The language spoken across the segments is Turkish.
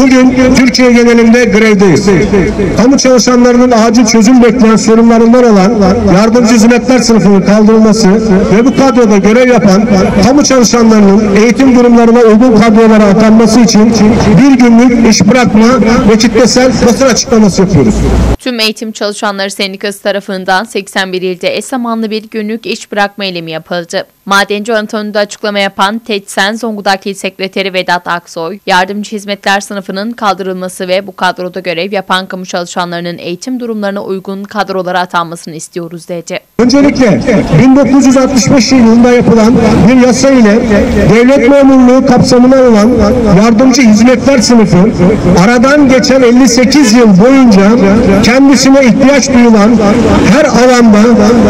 Bugün Türkiye genelinde grevdeyiz. Kamu çalışanlarının acil çözüm bekleyen sorunlarından olan yardımcı hizmetler sınıfının kaldırılması ve bu kadroda görev yapan kamu çalışanlarının eğitim durumlarına uygun kadrolara atanması için bir günlük iş bırakma ve kitlesel basın açıklaması yapıyoruz. Tüm Eğitim Çalışanları Sendikası tarafından 81 ilde eş zamanlı bir günlük iş bırakma eylemi yapıldı. Madenci Anadolu'da açıklama yapan TEDSEN Zonguldak İl Sekreteri Vedat Aksoy, yardımcı hizmetler sınıfının kaldırılması ve bu kadroda görev yapan kamu çalışanlarının eğitim durumlarına uygun kadrolara atanmasını istiyoruz dedi. Öncelikle 1965 yılında yapılan bir yasa ile devlet memurluğu kapsamına alınan yardımcı hizmetler sınıfı aradan geçen 58 yıl boyunca kendisine ihtiyaç duyulan her alanda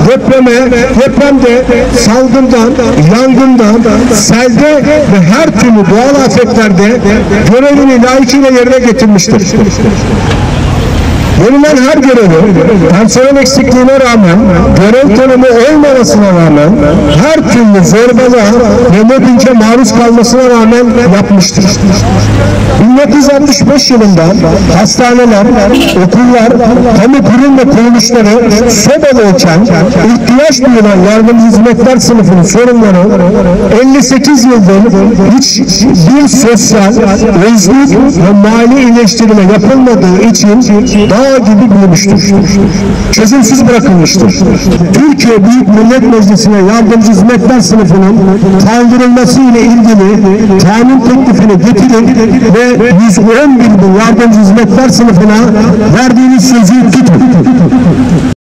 depreme, depremde, salgından, yangından, selde ve her türlü doğal afetlerde görevini layıkıyla yerine getirmiştir. Verilen her görevi personel eksikliğine rağmen, görev tanımı olmamasına rağmen, her türlü zorbalığa ve mobbinge maruz kalmasına rağmen yapmıştır. 1965 yılında hastaneler, okullar, kamu kurum ve kuruluşları sobalıyken ihtiyaç duyulan yardımcı hizmetler sınıfının sorunları 58 yıldır hiç bir sosyal, özlük ve mali iyileştirme yapılmadığı için dağ gibi büyümüştür. Çözümsüz bırakılmıştır. Türkiye Büyük Millet Meclisi'ne yardımcı hizmetler sınıfının kaldırılması ile ilgili kanun teklifini getirin ve 110 bin yardımcı hizmetler sınıfına verdiğiniz sözü tutun.